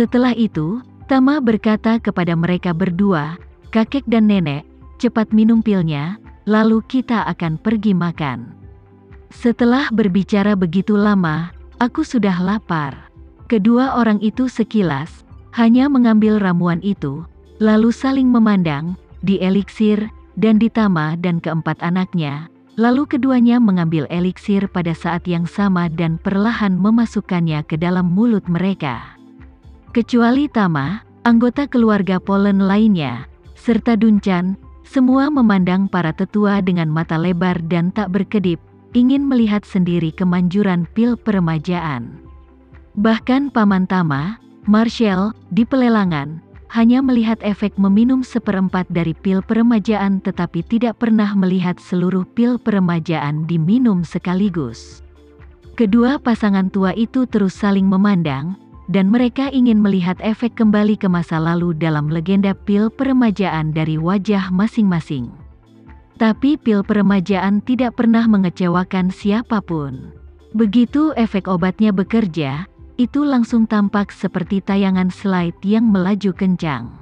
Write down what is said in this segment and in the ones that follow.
Setelah itu, Tama berkata kepada mereka berdua, kakek dan nenek, cepat minum pilnya, lalu kita akan pergi makan. Setelah berbicara begitu lama, aku sudah lapar. Kedua orang itu sekilas, hanya mengambil ramuan itu, lalu saling memandang, di eliksir, dan di Tama dan keempat anaknya, lalu keduanya mengambil eliksir pada saat yang sama dan perlahan memasukkannya ke dalam mulut mereka. Kecuali Tama, anggota keluarga Polen lainnya, serta Duncan, semua memandang para tetua dengan mata lebar dan tak berkedip, ingin melihat sendiri kemanjuran pil peremajaan. Bahkan Paman Tama, Marshall, di pelelangan, hanya melihat efek meminum seperempat dari pil peremajaan tetapi tidak pernah melihat seluruh pil peremajaan diminum sekaligus. Kedua pasangan tua itu terus saling memandang, dan mereka ingin melihat efek kembali ke masa lalu dalam legenda pil peremajaan dari wajah masing-masing. Tapi pil peremajaan tidak pernah mengecewakan siapa pun. Begitu efek obatnya bekerja, itu langsung tampak seperti tayangan slide yang melaju kencang.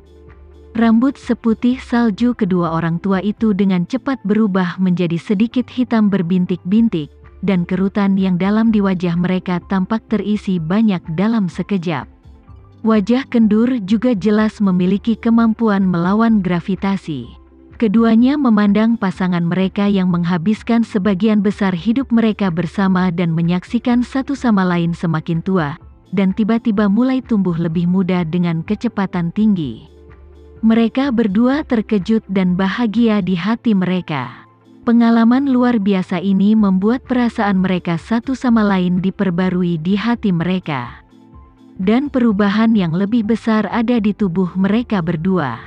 Rambut seputih salju kedua orang tua itu dengan cepat berubah menjadi sedikit hitam berbintik-bintik, dan kerutan yang dalam di wajah mereka tampak terisi banyak dalam sekejap. Wajah kendur juga jelas memiliki kemampuan melawan gravitasi. Keduanya memandang pasangan mereka yang menghabiskan sebagian besar hidup mereka bersama dan menyaksikan satu sama lain semakin tua, dan tiba-tiba mulai tumbuh lebih muda dengan kecepatan tinggi. Mereka berdua terkejut dan bahagia di hati mereka. Pengalaman luar biasa ini membuat perasaan mereka satu sama lain diperbarui di hati mereka. Dan perubahan yang lebih besar ada di tubuh mereka berdua.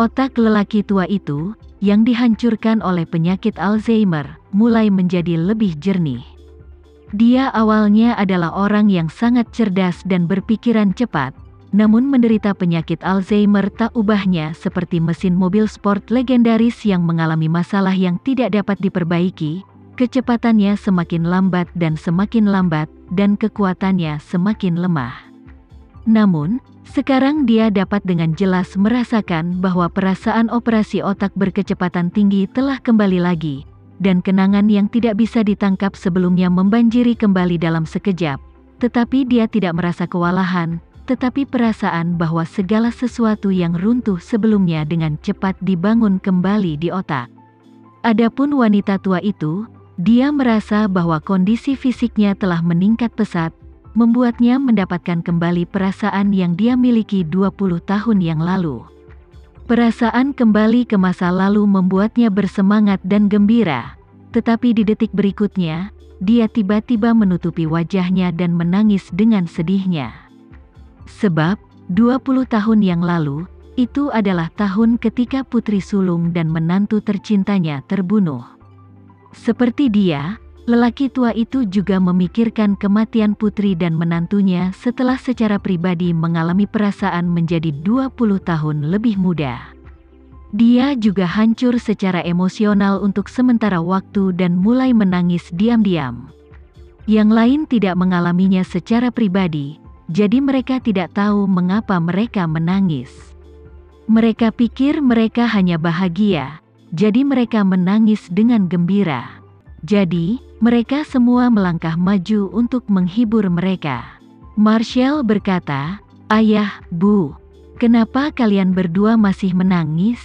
Otak lelaki tua itu, yang dihancurkan oleh penyakit Alzheimer, mulai menjadi lebih jernih. Dia awalnya adalah orang yang sangat cerdas dan berpikiran cepat, namun menderita penyakit Alzheimer tak ubahnya seperti mesin mobil sport legendaris yang mengalami masalah yang tidak dapat diperbaiki, kecepatannya semakin lambat dan semakin lambat, dan kekuatannya semakin lemah. Namun, sekarang dia dapat dengan jelas merasakan bahwa perasaan operasi otak berkecepatan tinggi telah kembali lagi, dan kenangan yang tidak bisa ditangkap sebelumnya membanjiri kembali dalam sekejap, tetapi dia tidak merasa kewalahan, tetapi perasaan bahwa segala sesuatu yang runtuh sebelumnya dengan cepat dibangun kembali di otak. Adapun wanita tua itu, dia merasa bahwa kondisi fisiknya telah meningkat pesat, membuatnya mendapatkan kembali perasaan yang dia miliki 20 tahun yang lalu. Perasaan kembali ke masa lalu membuatnya bersemangat dan gembira, tetapi di detik berikutnya, dia tiba-tiba menutupi wajahnya dan menangis dengan sedihnya. Sebab, 20 tahun yang lalu, itu adalah tahun ketika putri sulung dan menantu tercintanya terbunuh. Seperti dia, lelaki tua itu juga memikirkan kematian putri dan menantunya setelah secara pribadi mengalami perasaan menjadi 20 tahun lebih muda. Dia juga hancur secara emosional untuk sementara waktu dan mulai menangis diam-diam. Yang lain tidak mengalaminya secara pribadi, jadi mereka tidak tahu mengapa mereka menangis. Mereka pikir mereka hanya bahagia, jadi mereka menangis dengan gembira. Jadi, mereka semua melangkah maju untuk menghibur mereka. Marshall berkata, Ayah, Bu, kenapa kalian berdua masih menangis?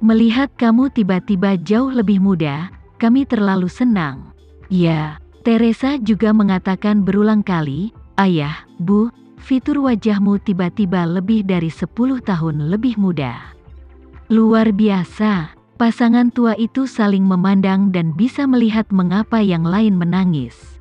Melihat kamu tiba-tiba jauh lebih muda, kami terlalu senang. Ya, Teresa juga mengatakan berulang kali, Ayah, Bu, fitur wajahmu tiba-tiba lebih dari 10 tahun lebih muda. Luar biasa, pasangan tua itu saling memandang dan bisa melihat mengapa yang lain menangis.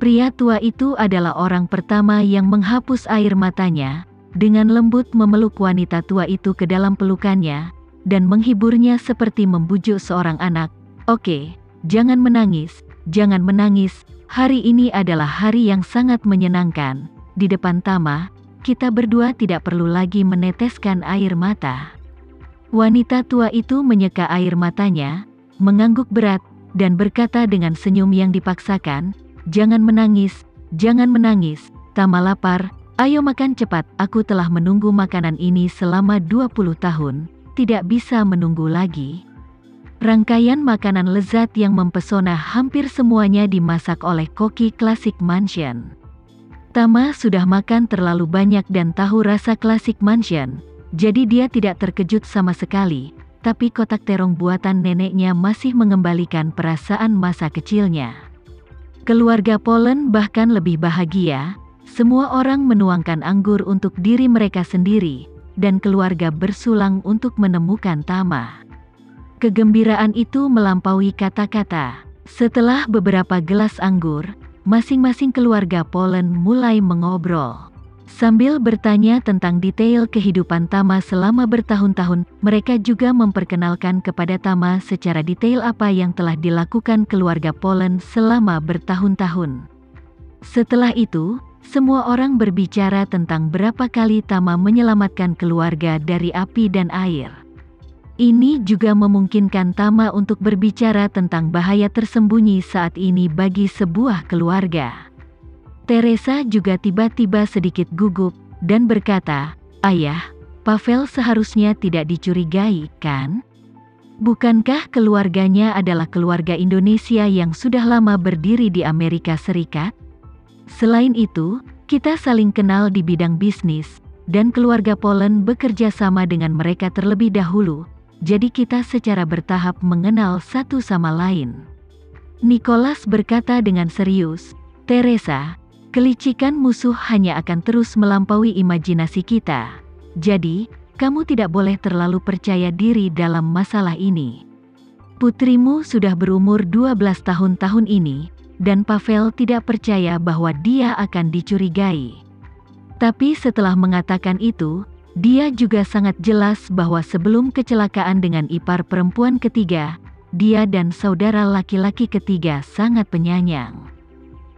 Pria tua itu adalah orang pertama yang menghapus air matanya, dengan lembut memeluk wanita tua itu ke dalam pelukannya, dan menghiburnya seperti membujuk seorang anak. Oke, jangan menangis, jangan menangis, hari ini adalah hari yang sangat menyenangkan di depan Tama, kita berdua tidak perlu lagi meneteskan air mata. Wanita tua itu menyeka air matanya, mengangguk berat, dan berkata dengan senyum yang dipaksakan, Jangan menangis, jangan menangis, Tama lapar, Ayo makan cepat, aku telah menunggu makanan ini selama 20 tahun, tidak bisa menunggu lagi. Rangkaian makanan lezat yang mempesona hampir semuanya dimasak oleh koki klasik mansion. Tama sudah makan terlalu banyak dan tahu rasa klasik mansion, jadi dia tidak terkejut sama sekali, tapi kotak terong buatan neneknya masih mengembalikan perasaan masa kecilnya. Keluarga Polen bahkan lebih bahagia, semua orang menuangkan anggur untuk diri mereka sendiri, dan keluarga bersulang untuk menemukan Tama. Kegembiraan itu melampaui kata-kata. Setelah beberapa gelas anggur, masing-masing keluarga Polen mulai mengobrol. Sambil bertanya tentang detail kehidupan Tama selama bertahun-tahun, mereka juga memperkenalkan kepada Tama secara detail apa yang telah dilakukan keluarga Polen selama bertahun-tahun. Setelah itu, semua orang berbicara tentang berapa kali Tama menyelamatkan keluarga dari api dan air. Ini juga memungkinkan Tama untuk berbicara tentang bahaya tersembunyi saat ini bagi sebuah keluarga. Teresa juga tiba-tiba sedikit gugup dan berkata, "Ayah, Pavel seharusnya tidak dicurigai, kan? Bukankah keluarganya adalah keluarga Indonesia yang sudah lama berdiri di Amerika Serikat?" Selain itu, kita saling kenal di bidang bisnis, dan keluarga Polen bekerja sama dengan mereka terlebih dahulu, jadi kita secara bertahap mengenal satu sama lain. Nicholas berkata dengan serius, Teresa, kelicikan musuh hanya akan terus melampaui imajinasi kita. Jadi, kamu tidak boleh terlalu percaya diri dalam masalah ini. Putrimu sudah berumur 12 tahun tahun ini, dan Pavel tidak percaya bahwa dia akan dicurigai. Tapi setelah mengatakan itu, dia juga sangat jelas bahwa sebelum kecelakaan dengan ipar perempuan ketiga, dia dan saudara laki-laki ketiga sangat penyayang.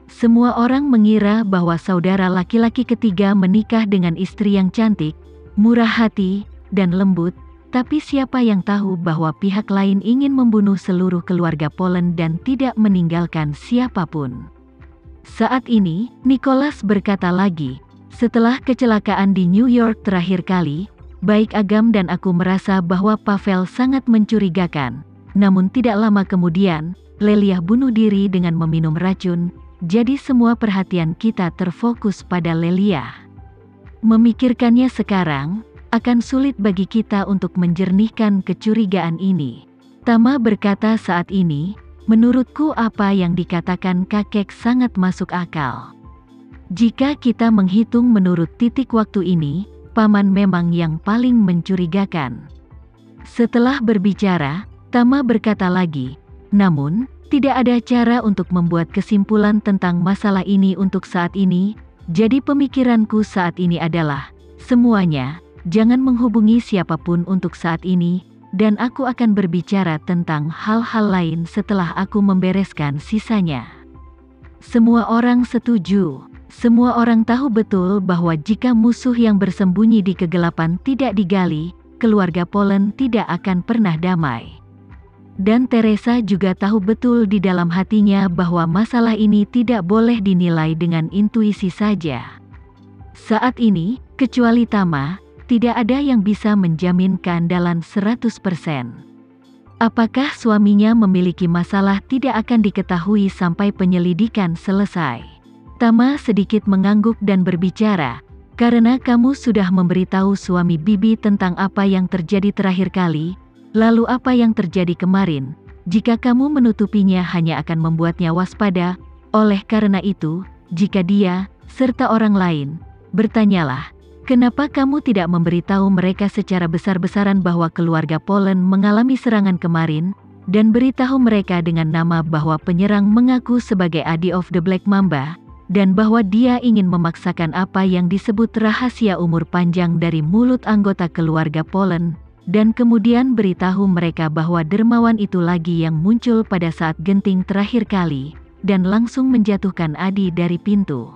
Semua orang mengira bahwa saudara laki-laki ketiga menikah dengan istri yang cantik, murah hati, dan lembut, tapi siapa yang tahu bahwa pihak lain ingin membunuh seluruh keluarga Poland dan tidak meninggalkan siapa pun. Saat ini, Nicholas berkata lagi, setelah kecelakaan di New York terakhir kali, baik Agam dan aku merasa bahwa Pavel sangat mencurigakan. Namun tidak lama kemudian, Lelia bunuh diri dengan meminum racun, jadi semua perhatian kita terfokus pada Lelia. Memikirkannya sekarang, akan sulit bagi kita untuk menjernihkan kecurigaan ini. Tama berkata saat ini, menurutku apa yang dikatakan kakek sangat masuk akal. Jika kita menghitung menurut titik waktu ini, paman memang yang paling mencurigakan. Setelah berbicara, Tama berkata lagi, namun, tidak ada cara untuk membuat kesimpulan tentang masalah ini untuk saat ini, jadi pemikiranku saat ini adalah, semuanya, Jangan menghubungi siapa pun untuk saat ini, dan aku akan berbicara tentang hal-hal lain setelah aku membereskan sisanya. Semua orang setuju. Semua orang tahu betul bahwa jika musuh yang bersembunyi di kegelapan tidak digali, keluarga Polen tidak akan pernah damai. Dan Teresa juga tahu betul di dalam hatinya bahwa masalah ini tidak boleh dinilai dengan intuisi saja. Saat ini, kecuali Tama, tidak ada yang bisa menjamin keandalan 100%. Apakah suaminya memiliki masalah tidak akan diketahui sampai penyelidikan selesai. Tama sedikit mengangguk dan berbicara, karena kamu sudah memberitahu suami Bibi tentang apa yang terjadi terakhir kali, lalu apa yang terjadi kemarin, jika kamu menutupinya hanya akan membuatnya waspada, oleh karena itu, jika dia, serta orang lain, bertanyalah, Kenapa kamu tidak memberitahu mereka secara besar-besaran bahwa keluarga Polen mengalami serangan kemarin, dan beritahu mereka dengan nama bahwa penyerang mengaku sebagai Adi of the Black Mamba, dan bahwa dia ingin memaksakan apa yang disebut rahasia umur panjang dari mulut anggota keluarga Polen, dan kemudian beritahu mereka bahwa dermawan itu lagi yang muncul pada saat genting terakhir kali, dan langsung menjatuhkan Adi dari pintu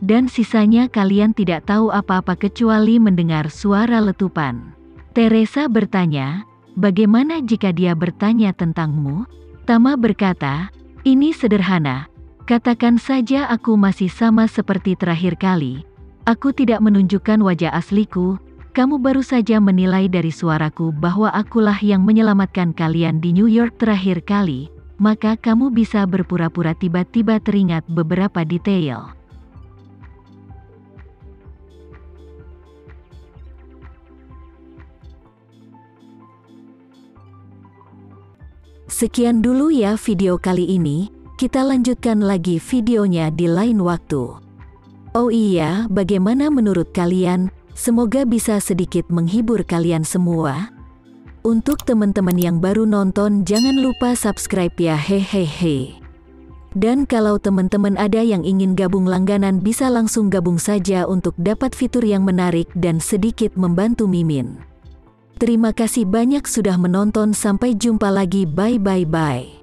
dan sisanya kalian tidak tahu apa-apa kecuali mendengar suara letupan. Teresa bertanya, bagaimana jika dia bertanya tentangmu? Tama berkata, ini sederhana, katakan saja aku masih sama seperti terakhir kali. Aku tidak menunjukkan wajah asliku, kamu baru saja menilai dari suaraku bahwa akulah yang menyelamatkan kalian di New York terakhir kali, maka kamu bisa berpura-pura tiba-tiba teringat beberapa detail. Sekian dulu ya video kali ini, kita lanjutkan lagi videonya di lain waktu. Oh iya, bagaimana menurut kalian? Semoga bisa sedikit menghibur kalian semua. Untuk teman-teman yang baru nonton jangan lupa subscribe ya hehehe. Dan kalau teman-teman ada yang ingin gabung langganan bisa langsung gabung saja untuk dapat fitur yang menarik dan sedikit membantu Mimin. Terima kasih banyak sudah menonton sampai jumpa lagi bye bye bye.